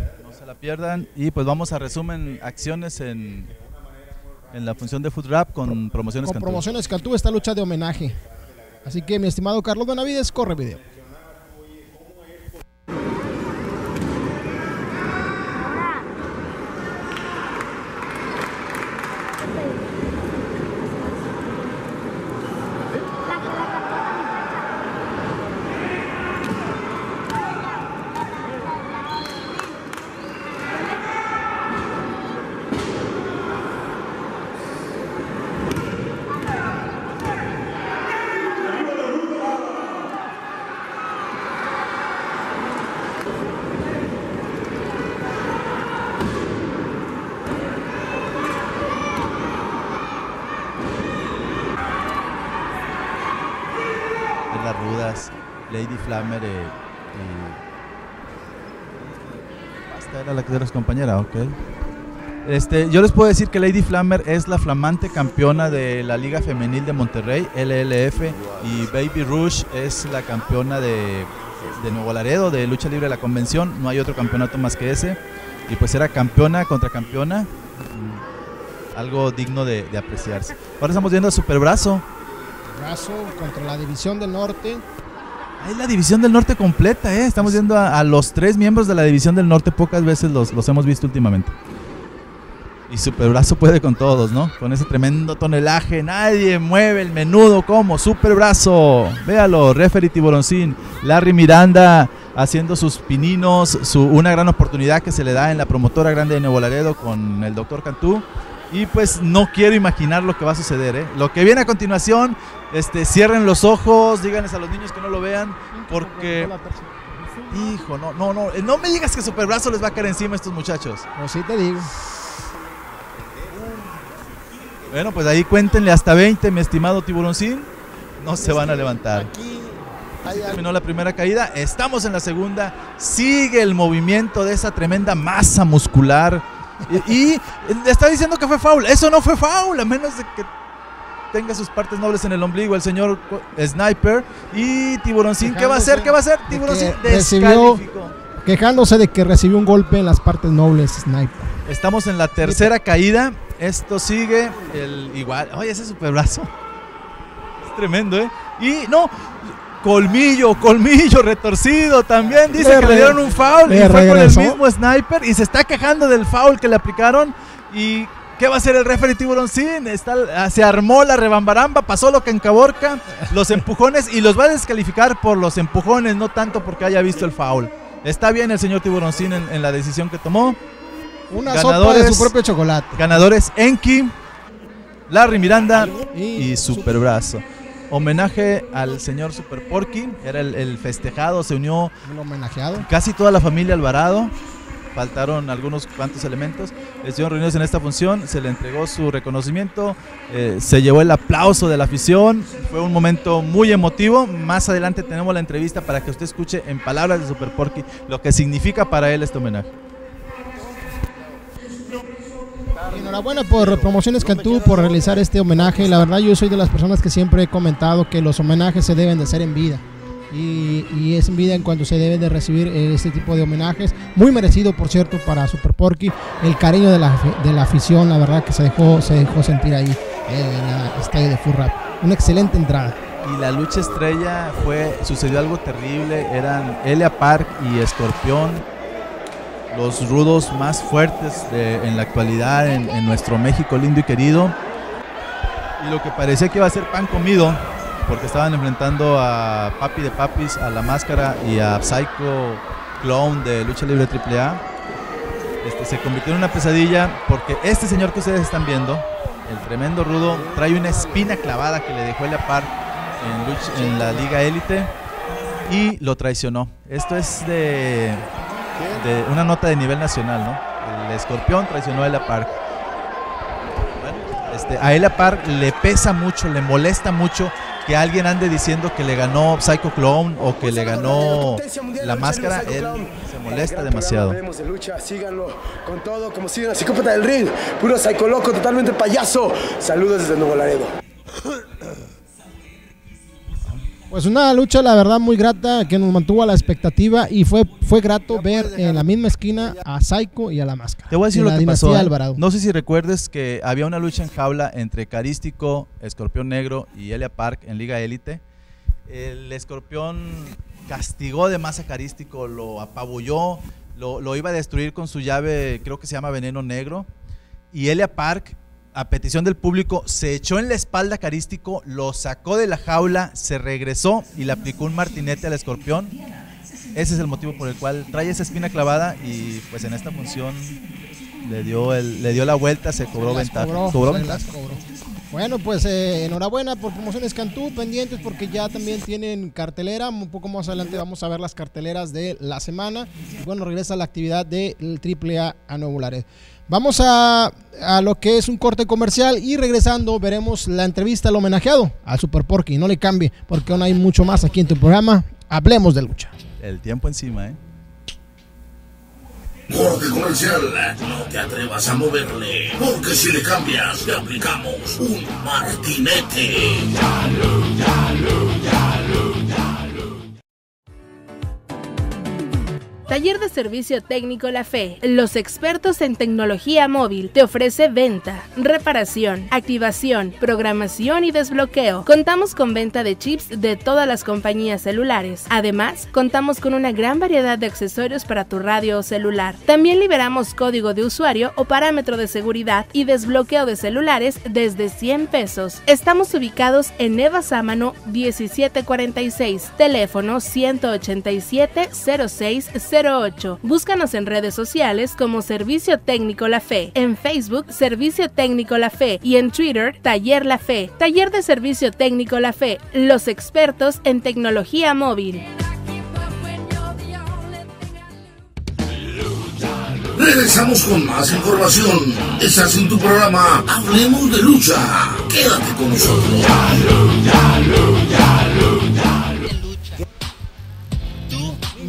La pierdan. Y pues vamos a resumen acciones en, en la función de Food Rap con promociones Con Cantú. Promociones Cantú, esta lucha de homenaje. Así que mi estimado Carlos Benavides, corre video. Es las rudas, Lady Flammer eh, era la que eres compañera, ok. Este, yo les puedo decir que Lady Flammer es la flamante campeona de la Liga Femenil de Monterrey, LLF, y Baby Rush es la campeona de, de Nuevo Laredo, de lucha libre de la convención. No hay otro campeonato más que ese. Y pues era campeona contra campeona. Mm, Algo digno de, de apreciarse. Ahora estamos viendo a Superbrazo. Brazo contra la División del Norte. Es la División del Norte completa, ¿eh? Estamos viendo a, los tres miembros de la División del Norte. Pocas veces los, los hemos visto últimamente. Y Superbrazo puede con todos, ¿no? Con ese tremendo tonelaje. Nadie mueve el menudo como Superbrazo. Véalo, referee Tiburoncín. Larry Miranda haciendo sus pininos. Su, una gran oportunidad que se le da en la promotora grande de Nuevo Laredo con el doctor Cantú. Y pues no quiero imaginar lo que va a suceder, ¿eh? Lo que viene a continuación, este, cierren los ojos, díganles a los niños que no lo vean, porque... Hijo, no, no, no, no me digas que Superbrazo les va a caer encima a estos muchachos. O sí te digo. Bueno, pues ahí cuéntenle hasta 20, mi estimado tiburoncín. No se van a levantar. Terminó la primera caída, estamos en la segunda. Sigue el movimiento de esa tremenda masa muscular. Y, y está diciendo que fue foul. Eso no fue foul, a menos de que tenga sus partes nobles en el ombligo el señor Sniper. Y Tiburoncín, ¿qué va a hacer? ¿Qué va a hacer? Tiburoncín Que recibió, descalificó. quejándose de que recibió un golpe en las partes nobles, Sniper. Estamos en la tercera caída. Esto sigue el igual. Oye, ese superbrazo. Es tremendo, ¿eh? Y no, colmillo, colmillo retorcido también. Dice Le que le dieron un foul y fue con el mismo sniper y se está quejando del foul que le aplicaron. ¿Y qué va a hacer el referee Tiburoncín? Está, ah, se armó la rebambaramba, pasó lo que encaborca, los empujones y los va a descalificar por los empujones, no tanto porque haya visto el foul. Está bien el señor Tiburoncín en, en la decisión que tomó. Una sopa de su propio chocolate. Ganadores Enki, Larry Miranda y Superbrazo. Homenaje al señor Super Porky. Era el, el festejado, se unió El homenajeado. casi toda la familia Alvarado. Faltaron algunos cuantos elementos. Estuvieron reunidos en esta función. Se le entregó su reconocimiento. eh, se llevó el aplauso de la afición. Fue un momento muy emotivo. Más adelante tenemos la entrevista para que usted escuche en palabras de Super Porky lo que significa para él este homenaje. Enhorabuena por Promociones Cantú por realizar este homenaje. La verdad yo soy de las personas que siempre he comentado que los homenajes se deben de hacer en vida. Y, y es en vida en cuanto se debe de recibir este tipo de homenajes. Muy merecido, por cierto, para Super Porky. El cariño de la, de la afición, la verdad que se dejó, se dejó sentir ahí eh, en el estadio de Full Rap. Una excelente entrada. Y la lucha estrella fue, sucedió algo terrible, eran Elia Park y Escorpión, los rudos más fuertes en la actualidad en, nuestro México lindo y querido. Y lo que parecía que iba a ser pan comido, porque estaban enfrentando a Papi de Papis, a La Máscara y a Psycho Clown de Lucha Libre AAA, este, se convirtió en una pesadilla porque este señor que ustedes están viendo, el tremendo rudo, trae una espina clavada que le dejó Elia Park en, en la Liga Élite y lo traicionó. Esto es de, de una nota de nivel nacional, ¿no? el escorpión traicionó a Elia Park. Bueno, este, a Elia Park le pesa mucho, le molesta mucho que alguien ande diciendo que le ganó Psycho Clown o que le ganó la máscara. Él se molesta demasiado. De lucha, síganlo con todo, como siguen a Psicópata del Ring, puro psycho loco, totalmente payaso. Saludos desde Nuevo Laredo. Pues una lucha, la verdad, muy grata, que nos mantuvo a la expectativa y fue, fue grato ver en la misma esquina a Psycho y a la máscara. Te voy a decir lo que pasó. ¿eh? Alvarado. No sé si recuerdes que había una lucha en jaula entre Carístico, Escorpión Negro y Elia Park en Liga Élite. El Escorpión castigó de más a Carístico, lo apabulló, lo, lo iba a destruir con su llave, creo que se llama Veneno Negro. Y Elia Park, a petición del público, se echó en la espalda a Carístico, lo sacó de la jaula, se regresó y le aplicó un martinete al Escorpión. Ese es el motivo por el cual trae esa espina clavada y pues en esta función le dio, el, le dio la vuelta, se cobró ventaja. cobró, cobró se ventaja. cobró. Bueno, pues eh, enhorabuena por Promociones Cantú, pendientes porque ya también tienen cartelera. Un poco más adelante vamos a ver las carteleras de la semana. Y bueno, regresa la actividad del AAA a Nuevo Laredo. Vamos a, a lo que es un corte comercial y regresando veremos la entrevista al homenajeado, al Super Porky. No le cambie porque aún hay mucho más aquí en tu programa. Hablemos de lucha. El tiempo encima, ¿eh? Corte comercial, no te atrevas a moverle, porque si le cambias, te aplicamos un martinete. Taller de Servicio Técnico La Fe. Los expertos en tecnología móvil te ofrece venta, reparación, activación, programación y desbloqueo. Contamos con venta de chips de todas las compañías celulares. Además, contamos con una gran variedad de accesorios para tu radio o celular. También liberamos código de usuario o parámetro de seguridad y desbloqueo de celulares desde 100 pesos. Estamos ubicados en Eva Sámano 1746, teléfono 187 0608. Búscanos en redes sociales como Servicio Técnico La Fe, en Facebook Servicio Técnico La Fe y en Twitter Taller La Fe. Taller de Servicio Técnico La Fe, los expertos en tecnología móvil. Regresamos con más información. Estás en tu programa Hablemos de Lucha. Quédate con nosotros.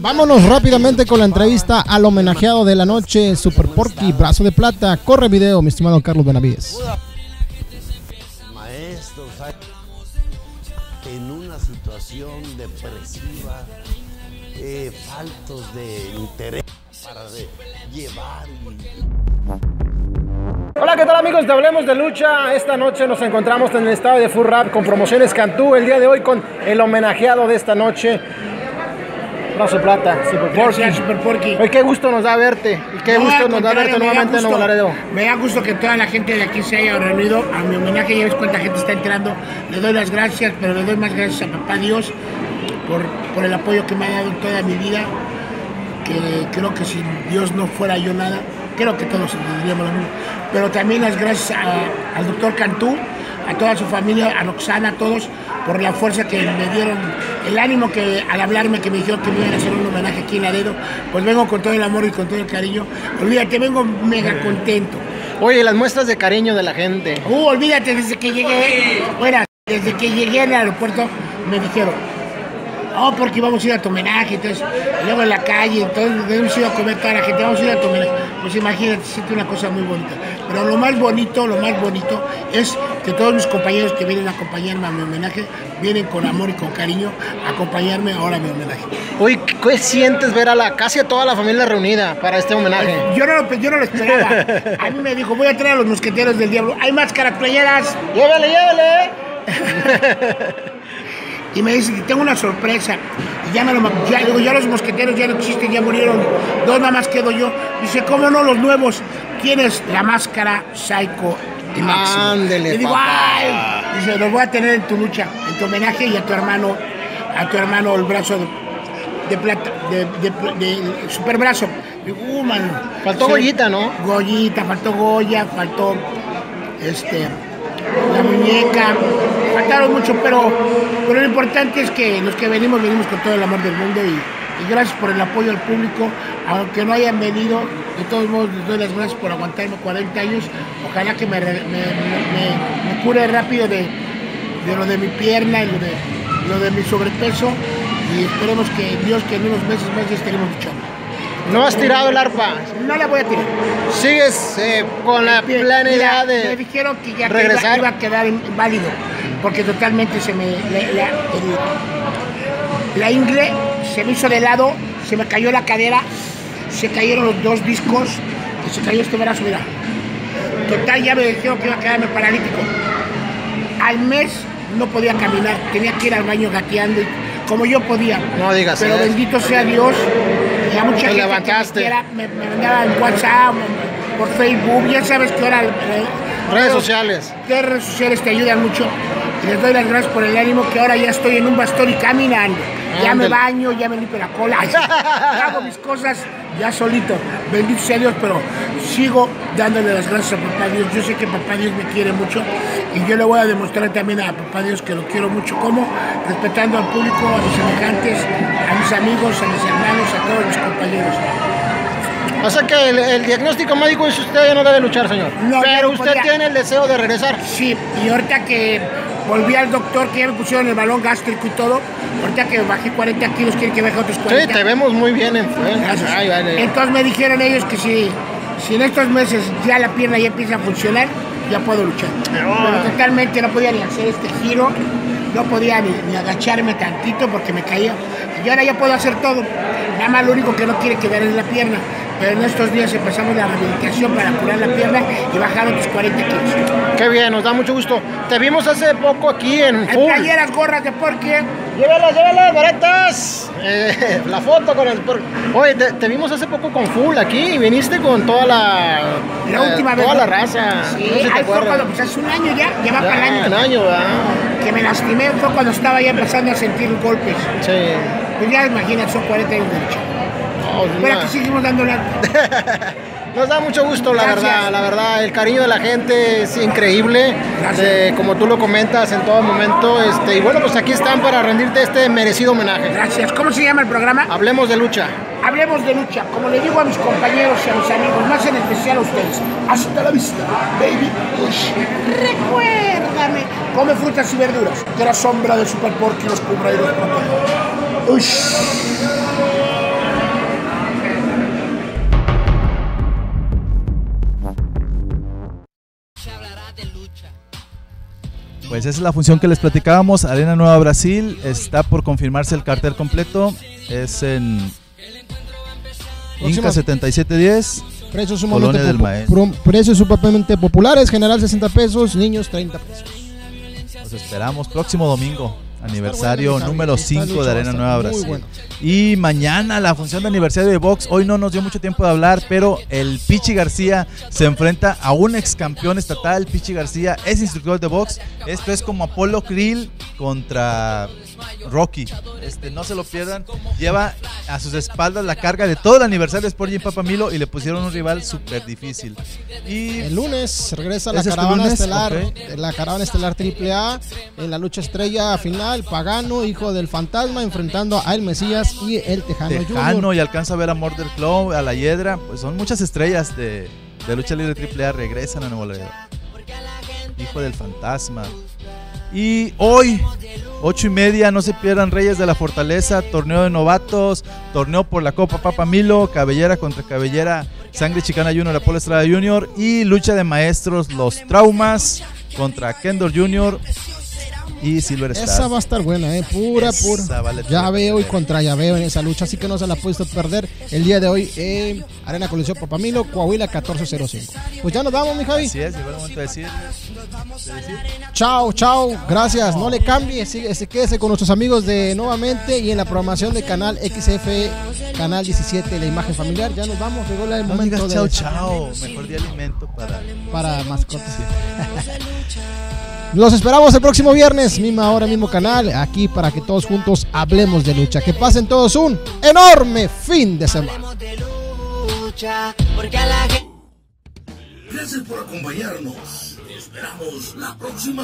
Vámonos rápidamente con la entrevista al homenajeado de la noche, Super Porky, brazo de plata. Corre video, mi estimado Carlos Benavides. Maestros en una situación depresiva, eh, faltos de interés para de- llevar Hola, ¿qué tal amigos de Hablemos de Lucha? Esta noche nos encontramos en el estado de Full Rap con Promociones Cantú. El día de hoy con el homenajeado de esta noche, Brazo de Plata, Super Porky. Super Porky. Hoy qué gusto nos da verte. Y qué No, gusto nos da verte nuevamente en. Nuevo. Me da gusto que toda la gente de aquí se haya reunido a mi homenaje. Ya ves cuánta gente está entrando. Le doy las gracias, pero le doy más gracias a papá Dios por, por el apoyo que me ha dado en toda mi vida. Que creo que sin Dios no fuera yo nada. Creo que todos diríamos lo mismo. Pero también las gracias a- al doctor Cantú, a toda su familia, a Roxana, a todos, por la fuerza que me dieron, el ánimo que al hablarme, que me dijeron que me iban a hacer un homenaje aquí en Laredo. Pues vengo con todo el amor y con todo el cariño. Olvídate, vengo mega contento. Oye, las muestras de cariño de la gente. Uh, olvídate, desde que llegué, bueno, desde que llegué al aeropuerto me dijeron, oh, porque vamos a ir a tu homenaje, entonces, y luego en la calle, entonces hemos ido a comer toda la gente, vamos a ir a tu homenaje. Pues imagínate, siente una cosa muy bonita. Pero lo más bonito, lo más bonito es que todos mis compañeros que vienen a acompañarme a mi homenaje, vienen con amor y con cariño a acompañarme ahora a mi homenaje. Oye, ¿qué sientes ver a la casi a toda la familia reunida para este homenaje? Yo no, lo, yo no lo esperaba. A mí me dijo, voy a traer a los mosqueteros del diablo. Hay máscaras playeras. Llévele, llévele. y me dice, tengo una sorpresa. Y ya me lo ya, digo, ya los mosqueteros ya no existen, ya murieron. Dos nada más quedo yo. Dice, ¿cómo no los nuevos? ¿Quién es la máscara Psycho y? Ándele, Y digo, papá. ¡ay! Dice, los voy a tener en tu lucha, en tu homenaje y a tu hermano, a tu hermano el brazo de, de plata, de, de, de- super brazo. Digo, uh. Faltó Goyita, ¿no? Goyita, faltó Goya, faltó este la muñeca, faltaron mucho, pero, pero lo importante es que los que venimos, venimos con todo el amor del mundo y, y gracias por el apoyo al público, aunque no hayan venido, de todos modos les doy las gracias por aguantarme 40 años, ojalá que me, re- me- me- me- me cure rápido de, de lo de mi pierna y lo de, lo de mi sobrepeso y esperemos que Dios que en unos meses más ya estaremos luchando. ¿No has tirado el arpa? No la voy a tirar. ¿Sigues eh, con la idea Mira, Me de dijeron que ya regresar? iba, iba a quedar inválido, porque totalmente se me. La, la- el- la ingle se me hizo de lado, se me cayó la cadera, se cayeron los dos discos y se cayó este brazo, mira. Total, ya me dijeron que iba a quedarme paralítico. Al mes no podía caminar, tenía que ir al baño gateando, y- como yo podía. No digas Pero bendito sea Dios, y a mucha Te gente que levantaste. me me, me mandaban WhatsApp, por Facebook, ya sabes que ahora... eh, Redes sociales. las redes sociales te ayudan mucho. Les doy las gracias por el ánimo que ahora ya estoy en un bastón y caminando. Ya me baño, ya me limpio la cola, ya hago mis cosas ya solito. Bendito sea Dios, pero sigo dándole las gracias a Papá Dios. Yo sé que Papá Dios me quiere mucho y yo le voy a demostrar también a Papá Dios que lo quiero mucho. ¿Cómo? Respetando al público, a mis semejantes, a mis amigos, a mis hermanos, a todos mis compañeros. O sea que el, el diagnóstico médico es usted ya no debe luchar, señor. No, Pero no usted tiene el deseo de regresar. Sí, y ahorita que volví al doctor, que ya me pusieron el balón gástrico y todo, ahorita que bajé 40 kilos, quiere que baje otros 40. Sí, te vemos muy bien. En, Gracias. Ay, vale. Entonces me dijeron ellos que si, si en estos meses ya la pierna ya empieza a funcionar, ya puedo luchar. Pero totalmente no podía ni hacer este giro, no podía ni, ni agacharme tantito porque me caía. Y ahora ya puedo hacer todo. Nada más lo único que no quiere quedar es la pierna. Pero en estos días empezamos la rehabilitación para curar la pierna y bajar otros 40 kilos. Qué bien, nos da mucho gusto. Te vimos hace poco aquí en Full. playeras, gorras de porqué. Llévalas, llévalas, baratas. Eh, la foto con el. por- Oye, te, te vimos hace poco con Full aquí y viniste con toda la. La eh, última vez. Toda ¿no? la raza. Sí, No sé si ahí fue cuando, pues hace un año ya, ya va Ya, para el año. un año, ¿verdad? Que me lastimé fue cuando estaba ya empezando a sentir golpes. Sí. Pues ya imagínate, son 40 años de lucha. No, Pero aquí seguimos dando la... Nos da mucho gusto, la Gracias. verdad, la verdad, el cariño de la gente es increíble, de- como tú lo comentas en todo momento, este, y bueno, pues aquí están para rendirte este merecido homenaje. Gracias. ¿Cómo se llama el programa? Hablemos de lucha. Hablemos de lucha, como le digo a mis compañeros y a mis amigos, más en especial a ustedes. Hasta la vista, baby. Ush. Recuérdame. Come frutas y verduras, que la sombra del super porky los cubra y los proteja. Pues esa es la función que les platicábamos. Arena Nueva Brasil. Está por confirmarse el cartel completo. Es en Inca Próximas- Precios 7710. Colonia sumamente, del Maestro. precios sumamente populares, general 60 pesos, niños 30 pesos. Los esperamos próximo domingo. Aniversario número esta 5 lucha de Arena Nueva Brasil. Y mañana la función de aniversario de box. Hoy no nos dio mucho tiempo de hablar, pero el Pichi García se enfrenta a un ex campeón estatal. Pichi García es instructor de box. Esto es como Apolo Krill contra Rocky. Este, no se lo pierdan. Lleva a sus espaldas la carga de todo el aniversario de Sport Gym Papamilo y le pusieron un rival súper difícil. Y El lunes regresa la ¿Ese es tu caravana estelar, Ok. la caravana estelar AAA en la lucha estrella final, Pagano, hijo del fantasma, enfrentando a El Mesías y el Tejano, Tejano Junior. y alcanza a ver a Murder Club, a la Hiedra, pues son muchas estrellas de, de lucha libre AAA, regresan a Nuevo Laredo. Hijo del fantasma. Y hoy, ocho y media, no se pierdan Reyes de la Fortaleza, torneo de novatos, torneo por la Copa Papa Milo, cabellera contra cabellera, Sangre Chicana Junior, Apolo Estrada Junior y lucha de maestros, los traumas contra Kendall Junior y Silver Star. Esa va a estar buena, eh, pura, Esa pura. vale ya veo y contra ya veo en esa lucha, así que no se la puesto perder el día de hoy en Arena Coliseo Papamilo, Coahuila 1405. Pues ya nos vamos, mi Javi. Así es, llegó el momento de decir. de decir. Chao, chao, gracias. No le cambie, sigue, se- quédese con nuestros amigos de nuevamente y en la programación de canal XF, canal 17, la imagen familiar. Ya nos vamos, llegó el No momento digas de chao, chao. Mejor di alimento para. para mascotas. Los esperamos el próximo viernes, misma hora, mismo canal, aquí para que todos juntos hablemos de lucha. Que pasen todos un enorme fin de semana. Gracias por acompañarnos. Te esperamos la próxima.